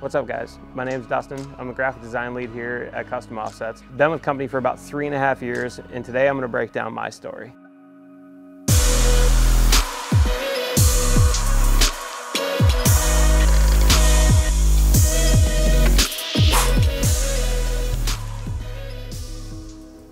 What's up guys? My name is Dustin. I'm a graphic design lead here at Custom Offsets. Been with the company for about three and a half years and today I'm gonna break down my story.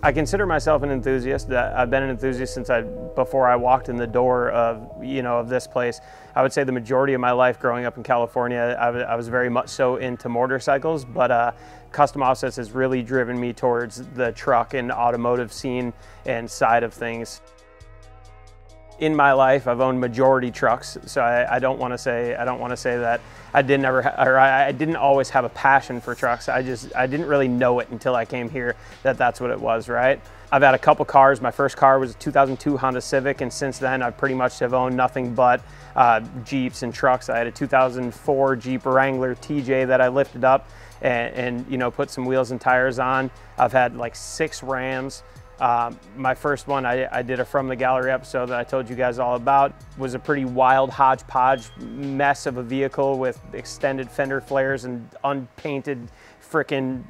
I consider myself an enthusiast. I've been an enthusiast since I before I walked in the door of you know of this place. I would say the majority of my life growing up in California, I, I was very much so into motorcycles, but uh, custom offsets has really driven me towards the truck and automotive scene and side of things in my life, I've owned majority trucks, so I, I don't want to say I don't want to say that I didn't ever or I, I, didn't always have a passion for trucks. I just I didn't really know it until I came here that that's what it was, right? I've had a couple cars. My first car was a 2002 Honda Civic, and since then I pretty much have owned nothing but uh, Jeeps and trucks. I had a 2004 Jeep Wrangler TJ that I lifted up and, and you know put some wheels and tires on. I've had like six Rams. Um, my first one, I, I, did a From the Gallery episode that I told you guys all about, was a pretty wild hodgepodge mess of a vehicle with extended fender flares and unpainted freaking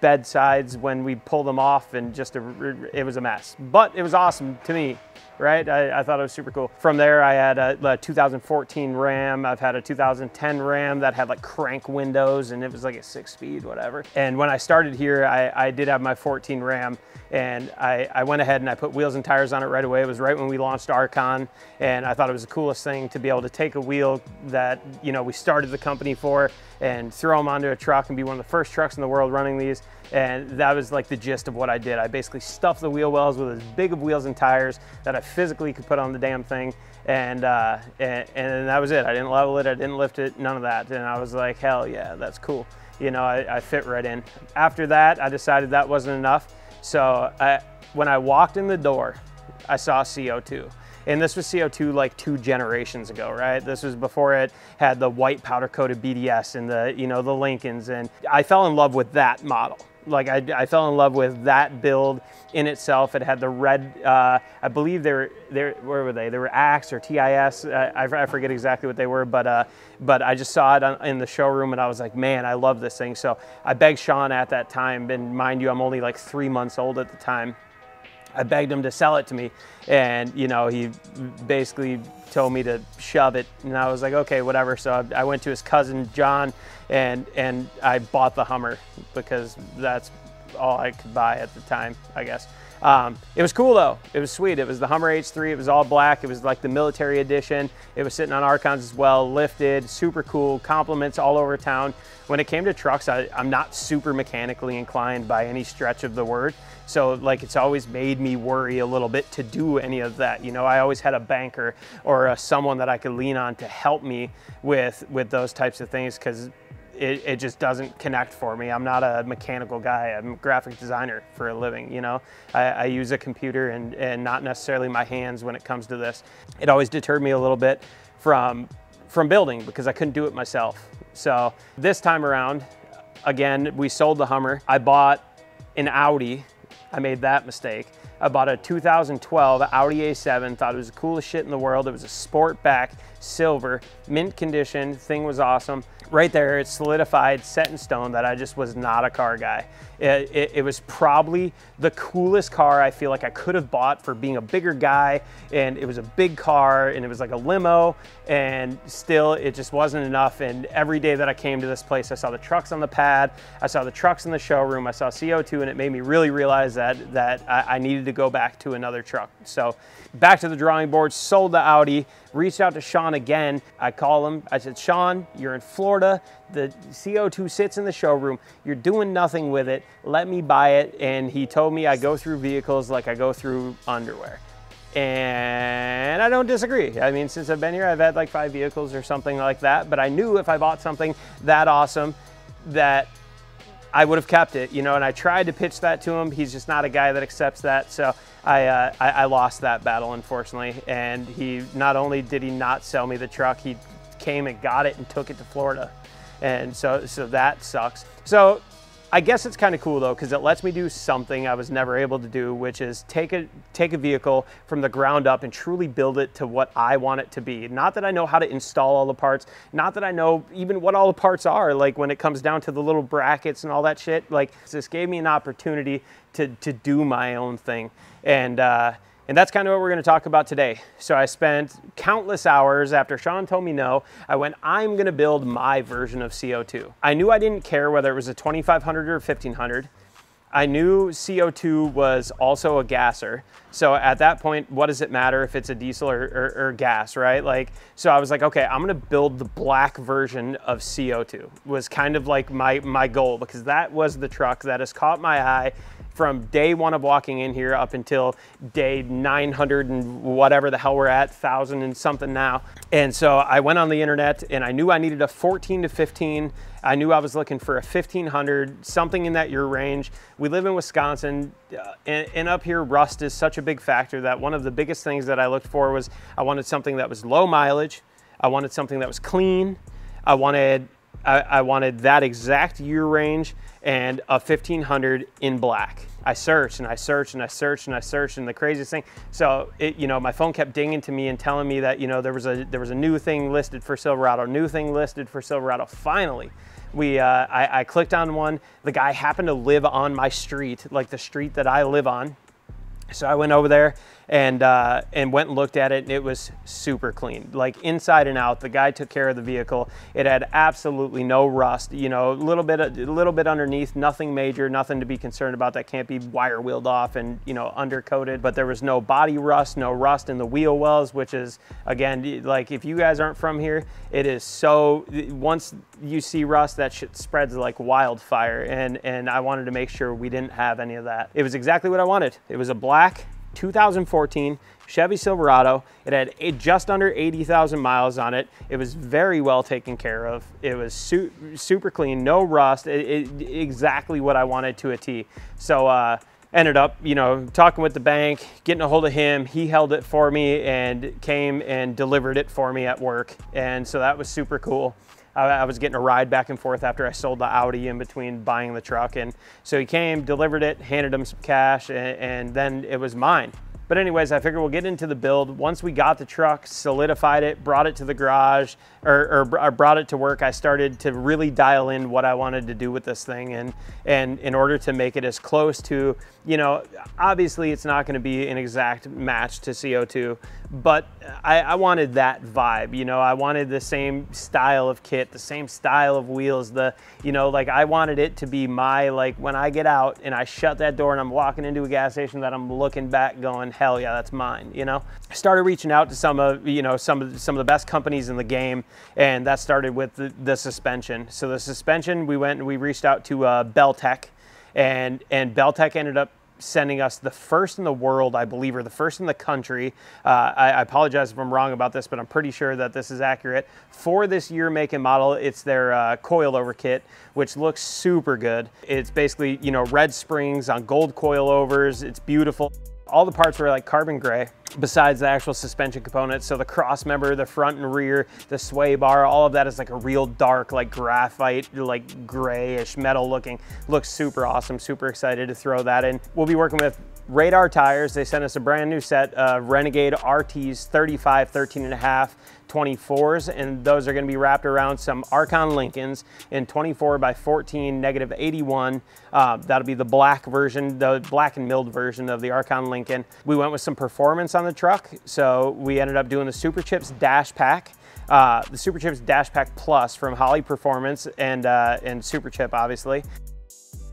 bedsides when we pulled them off and just a, it was a mess. But it was awesome to me right? I, I, thought it was super cool. From there, I had a, a, 2014 Ram. I've had a 2010 Ram that had like crank windows and it was like a six speed, whatever. And when I started here, I, I did have my 14 Ram and I, I, went ahead and I put wheels and tires on it right away. It was right when we launched Arkon and I thought it was the coolest thing to be able to take a wheel that, you know, we started the company for and throw them onto a truck and be one of the first trucks in the world running these. And that was like the gist of what I did. I basically stuffed the wheel wells with as big of wheels and tires that I physically could put on the damn thing. And, uh, and, and that was it. I didn't level it, I didn't lift it, none of that. And I was like, hell yeah, that's cool. You know, I, I fit right in. After that, I decided that wasn't enough. So I, when I walked in the door, I saw CO2. And this was CO2 like two generations ago, right? This was before it had the white powder coated BDS and the, you know, the Lincolns. And I fell in love with that model. Like I, I fell in love with that build in itself. It had the red, uh, I believe they were, they where were they? They were Axe or TIS. I, I forget exactly what they were, but, uh, but I just saw it on, in the showroom and I was like, man, I love this thing. So I begged Sean at that time, and mind you, I'm only like three months old at the time. I begged him to sell it to me. And, you know, he basically told me to shove it. And I was like, okay, whatever. So I, went to his cousin, John, and, and I bought the Hummer because that's all I could buy at the time, I guess. Um, it was cool though. It was sweet. It was the Hummer H3. It was all black. It was like the military edition. It was sitting on Arkons as well, lifted, super cool, compliments all over town. When it came to trucks, I, I'm not super mechanically inclined by any stretch of the word. So like it's always made me worry a little bit to do any of that. You know, I always had a banker or a, someone that I could lean on to help me with with those types of things because it, it, just doesn't connect for me. I'm not a mechanical guy. I'm a graphic designer for a living, you know. I, I, use a computer and, and not necessarily my hands when it comes to this. It always deterred me a little bit from, from building because I couldn't do it myself. So this time around, again, we sold the Hummer. I bought an Audi. I made that mistake. I bought a 2012 Audi A7, thought it was the coolest shit in the world. It was a sport back, silver, mint condition, thing was awesome. Right there, it's solidified, set in stone that I just was not a car guy. It, it, it, was probably the coolest car I feel like I could have bought for being a bigger guy. And it was a big car and it was like a limo and still it just wasn't enough. And every day that I came to this place, I saw the trucks on the pad, I saw the trucks in the showroom, I saw CO2 and it made me really realize that, that I, I needed to go back to another truck. So back to the drawing board, sold the Audi, reached out to Sean again. I call him, I said, Sean, you're in Florida. The CO2 sits in the showroom. You're doing nothing with it. Let me buy it. And he told me I go through vehicles like I go through underwear. And I don't disagree. I mean, since I've been here, I've had like five vehicles or something like that. But I knew if I bought something that awesome that I would have kept it, you know, and I tried to pitch that to him. He's just not a guy that accepts that. So I, uh, I, I, lost that battle, unfortunately. And he, not only did he not sell me the truck, he came and got it and took it to Florida and so so that sucks. So I guess it's kind of cool though, because it lets me do something I was never able to do, which is take a take a vehicle from the ground up and truly build it to what I want it to be. Not that I know how to install all the parts, not that I know even what all the parts are, like when it comes down to the little brackets and all that shit. Like this gave me an opportunity to to do my own thing, and. Uh, and that's kind of what we're going to talk about today. So I spent countless hours after Sean told me no, I went, I'm going to build my version of CO2. I knew I didn't care whether it was a 2500 or 1500. I knew CO2 was also a gasser. So at that point, what does it matter if it's a diesel or, or, or, gas, right? Like, so I was like, okay, I'm gonna build the black version of CO2 was kind of like my, my goal because that was the truck that has caught my eye from day one of walking in here up until day 900 and whatever the hell we're at, 1,000 and something now. And so I went on the internet and I knew I needed a 14 to 15. I knew I was looking for a 1500, something in that year range. We live in Wisconsin uh, and, and up here rust is such a big factor that one of the biggest things that I looked for was I wanted something that was low mileage. I wanted something that was clean. I wanted I, I, wanted that exact year range and a 1500 in black. I searched and I searched and I searched and I searched and the craziest thing. So it, you know, my phone kept dinging to me and telling me that, you know, there was a, there was a new thing listed for Silverado, new thing listed for Silverado. Finally, we, uh, I, I clicked on one. The guy happened to live on my street, like the street that I live on. So I went over there and uh, and went and looked at it and it was super clean. Like inside and out the guy took care of the vehicle. It had absolutely no rust you know a little bit a little bit underneath nothing major nothing to be concerned about that can't be wire wheeled off and you know undercoated. But there was no body rust no rust in the wheel wells which is again like if you guys aren't from here it is so once you see rust that shit spreads like wildfire. And and I wanted to make sure we didn't have any of that. It was exactly what I wanted. It was a black 2014 Chevy Silverado. It had just under 80,000 miles on it. It was very well taken care of. It was su super clean, no rust, it, it, exactly what I wanted to a T. So uh, ended up, you know, talking with the bank, getting a hold of him. He held it for me and came and delivered it for me at work. And so that was super cool. I, was getting a ride back and forth after I sold the Audi in between buying the truck. And so he came, delivered it, handed him some cash, and, and then it was mine. But anyways, I figured we'll get into the build. Once we got the truck, solidified it, brought it to the garage, or, or, or, brought it to work, I started to really dial in what I wanted to do with this thing. And, and in order to make it as close to, you know, obviously it's not gonna be an exact match to CO2, but I, I wanted that vibe, you know, I wanted the same style of kit, the same style of wheels, the, you know, like I wanted it to be my, like when I get out and I shut that door and I'm walking into a gas station that I'm looking back going, hell yeah, that's mine, you know? I started reaching out to some of, you know, some of, some of the best companies in the game, and that started with the, the suspension. So the suspension, we went and we reached out to uh, Belltech, and, and Belltech ended up sending us the first in the world, I believe, or the first in the country. Uh, I, I, apologize if I'm wrong about this, but I'm pretty sure that this is accurate. For this year make and model, it's their uh, coilover kit, which looks super good. It's basically, you know, red springs on gold coilovers. It's beautiful. All the parts were like carbon gray besides the actual suspension components. So the cross member, the front and rear, the sway bar, all of that is like a real dark, like graphite, like grayish metal looking. Looks super awesome, super excited to throw that in. We'll be working with Radar Tires. They sent us a brand new set of Renegade RTs 35, 13 and a half 24s, and those are gonna be wrapped around some Arkon Lincolns in 24 by 14, negative 81. Uh, that'll be the black version, the black and milled version of the Arkon Lincoln. We went with some performance on the truck, so we ended up doing the Superchips Dashpaq. Uh, the Superchips Dashpaq Plus from Holley Performance and, uh, and Super Chip, obviously.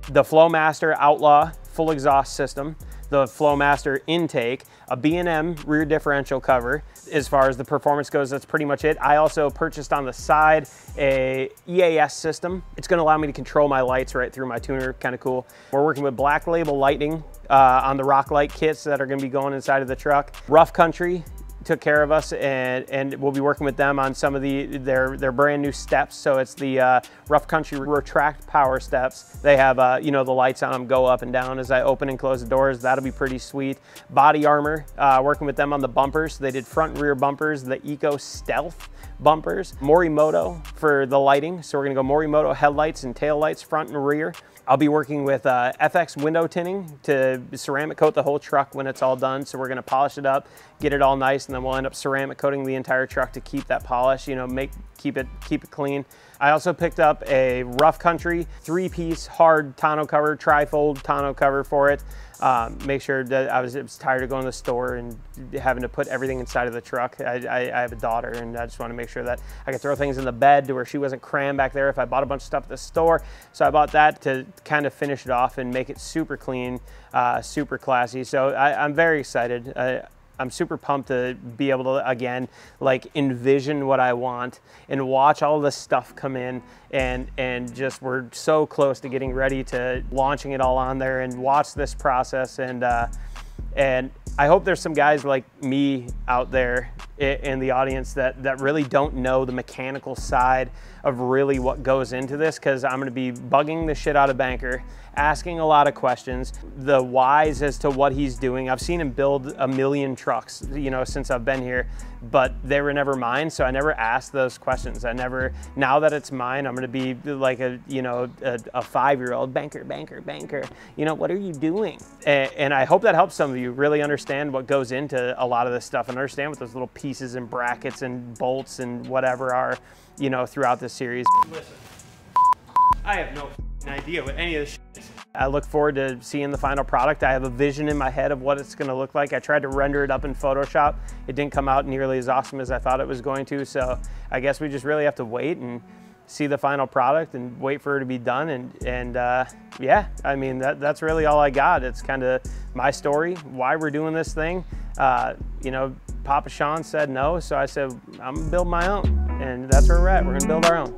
The Flowmaster Outlaw full exhaust system the Flowmaster intake, a B&M rear differential cover. As far as the performance goes, that's pretty much it. I also purchased on the side a EAS system. It's gonna allow me to control my lights right through my tuner, kind of cool. We're working with Black Label Lighting uh, on the rock light kits that are gonna be going inside of the truck. Rough Country took care of us, and, and we'll be working with them on some of the their their brand new steps. So it's the uh, Rough Country Retract Power Steps. They have uh, you know the lights on them go up and down as I open and close the doors. That'll be pretty sweet. Body armor, uh, working with them on the bumpers. They did front and rear bumpers, the Eco Stealth bumpers. Morimoto for the lighting. So we're gonna go Morimoto headlights and tail lights front and rear. I'll be working with uh, FX window tinting to ceramic coat the whole truck when it's all done. So we're gonna polish it up, get it all nice, and then we'll end up ceramic coating the entire truck to keep that polish, you know, make keep it keep it clean. I also picked up a Rough Country three-piece hard tonneau cover, tri-fold tonneau cover for it. Um, make sure that I was, was, tired of going to the store and having to put everything inside of the truck. I, I, I have a daughter and I just want to make sure that I could throw things in the bed to where she wasn't crammed back there if I bought a bunch of stuff at the store. So I bought that to kind of finish it off and make it super clean, uh, super classy. So I, am very excited. I, I'm super pumped to be able to again like envision what I want and watch all this stuff come in and and just we're so close to getting ready to launching it all on there and watch this process. And uh, and I hope there's some guys like me out there in the audience that, that really don't know the mechanical side of really what goes into this because I'm to be bugging the shit out of Banker, asking a lot of questions, the whys as to what he's doing. I've seen him build a million trucks, you know, since I've been here, but they were never mine, so I never asked those questions. I never, now that it's mine, I'm to be like a, you know, a, a five-year-old banker, banker, banker. You know, what are you doing? And, and I hope that helps some of you really understand what goes into a lot of this stuff and understand what those little pieces and brackets and bolts and whatever are, you know, throughout this series. Listen, I have no idea what any of this is. I look forward to seeing the final product. I have a vision in my head of what it's gonna look like. I tried to render it up in Photoshop. It didn't come out nearly as awesome as I thought it was going to, so I guess we just really have to wait and see the final product and wait for it to be done. And, and uh, yeah, I mean, that, that's really all I got. It's kind of my story, why we're doing this thing. Uh, you know, Papa Sean said no, so I said, I'm gonna build my own. And that's where we're at, we're gonna build our own.